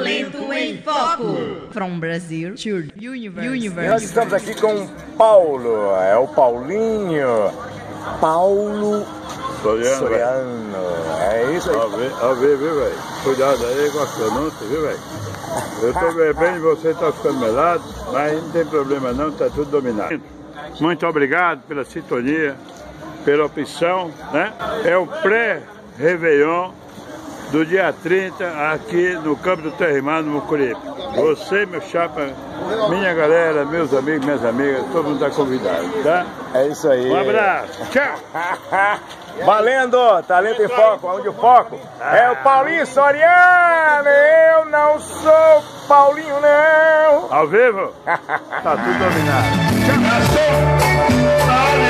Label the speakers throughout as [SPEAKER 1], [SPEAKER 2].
[SPEAKER 1] Talento em Foco. From Brazil to universe. universe.
[SPEAKER 2] Nós estamos aqui com o Paulo, é o Paulinho. Paulo
[SPEAKER 3] Soriano,
[SPEAKER 2] Soriano. É isso aí.
[SPEAKER 3] Ó, vê, ó, vê, viu, velho? Cuidado aí com as pronúncias, viu, velho? Eu tô bebendo e você tá ficando melado, mas não tem problema não, tá tudo dominado. Muito obrigado pela sintonia, pela opção, né? É o pré-Réveillon do dia 30 aqui no Campo do Terrimado, no Mucuripe. Você, meu chapa, minha galera, meus amigos, minhas amigas, todo mundo está convidado, tá?
[SPEAKER 2] É isso aí.
[SPEAKER 3] Um abraço, tchau!
[SPEAKER 2] Valendo! Talento em Foco, onde o foco é o Paulinho Soriano. Eu não sou Paulinho, não.
[SPEAKER 3] Ao vivo? Tá tudo dominado.
[SPEAKER 1] Do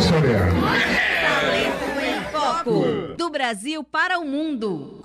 [SPEAKER 4] Soriano.
[SPEAKER 1] Talento em Foco. Do Brasil para o mundo.